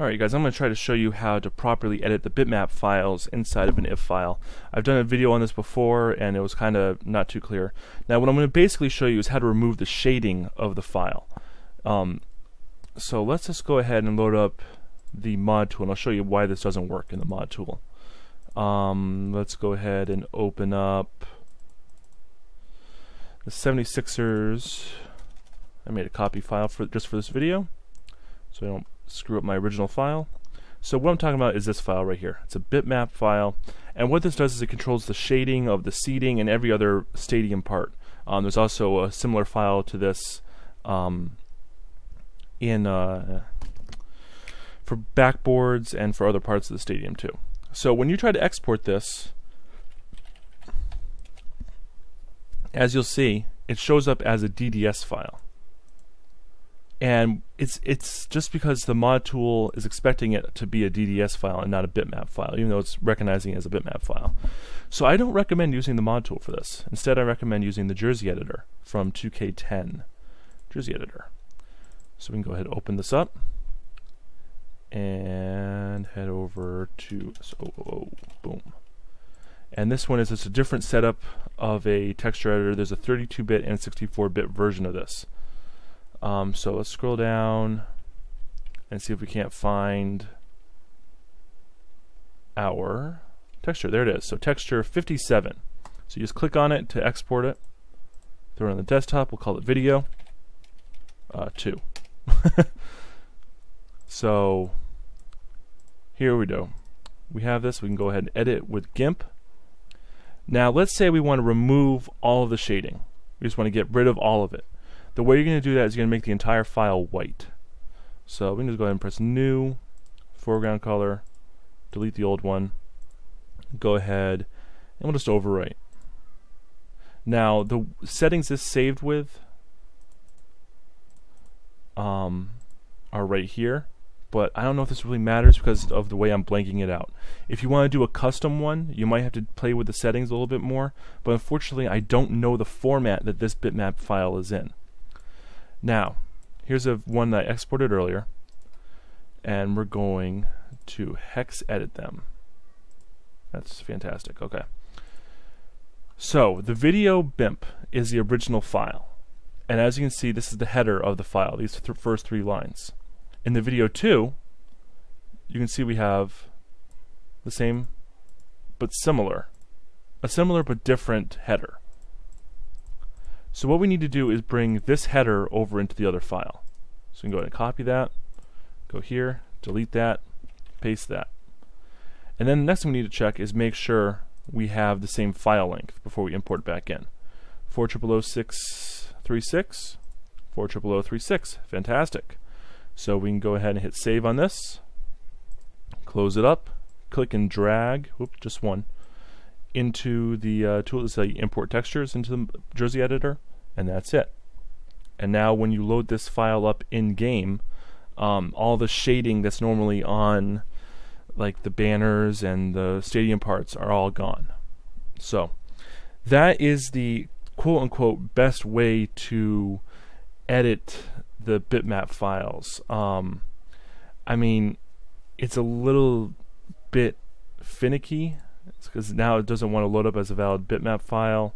Alright guys, I'm going to try to show you how to properly edit the bitmap files inside of an IFF file. I've done a video on this before and it was kind of not too clear. Now what I'm going to basically show you is how to remove the shading of the file. Um, so let's just go ahead and load up the mod tool and I'll show you why this doesn't work in the mod tool. Um, let's go ahead and open up the 76ers. I made a copy file for just for this video so I don't screw up my original file. So what I'm talking about is this file right here. It's a bitmap file, and what this does is it controls the shading of the seating and every other stadium part. Um, there's also a similar file to this um, in uh, for backboards and for other parts of the stadium too. So when you try to export this, as you'll see, it shows up as a DDS file and it's it's just because the mod tool is expecting it to be a DDS file and not a bitmap file, even though it's recognizing it as a bitmap file. So I don't recommend using the mod tool for this. Instead, I recommend using the Jersey editor from 2K10 Jersey editor. So we can go ahead and open this up and head over to so oh, boom. And this one is just a different setup of a texture editor. There's a 32-bit and 64-bit version of this. Um, so let's scroll down and see if we can't find our texture. There it is. So texture 57. So you just click on it to export it. Throw it on the desktop. We'll call it video uh, 2. so here we go. We have this. We can go ahead and edit with GIMP. Now let's say we want to remove all of the shading. We just want to get rid of all of it. The way you're going to do that is you're going to make the entire file white. So we can just go ahead and press new, foreground color, delete the old one, go ahead, and we'll just overwrite. Now the settings this saved with um, are right here, but I don't know if this really matters because of the way I'm blanking it out. If you want to do a custom one, you might have to play with the settings a little bit more, but unfortunately I don't know the format that this bitmap file is in. Now, here's a one that I exported earlier, and we're going to hex edit them. That's fantastic. Okay. So the video BIMP is the original file. And as you can see, this is the header of the file, these th first three lines. In the video 2, you can see we have the same but similar, a similar but different header. So what we need to do is bring this header over into the other file. So we can go ahead and copy that, go here, delete that, paste that. And then the next thing we need to check is make sure we have the same file length before we import back in. 4000636, 40036, fantastic. So we can go ahead and hit save on this, close it up, click and drag, whoop, just one, into the uh, tool that say import textures into the Jersey editor, and that's it. And now when you load this file up in game, um, all the shading that's normally on like the banners and the stadium parts are all gone. So that is the quote unquote best way to edit the bitmap files. Um, I mean, it's a little bit finicky because now it doesn't want to load up as a valid bitmap file.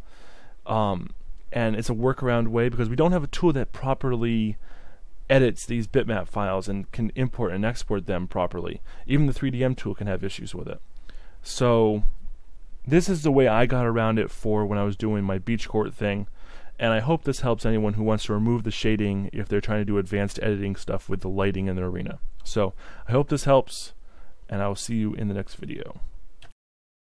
Um, and it's a workaround way because we don't have a tool that properly edits these bitmap files and can import and export them properly. Even the 3DM tool can have issues with it. So this is the way I got around it for when I was doing my beach court thing. And I hope this helps anyone who wants to remove the shading if they're trying to do advanced editing stuff with the lighting in their arena. So I hope this helps, and I will see you in the next video.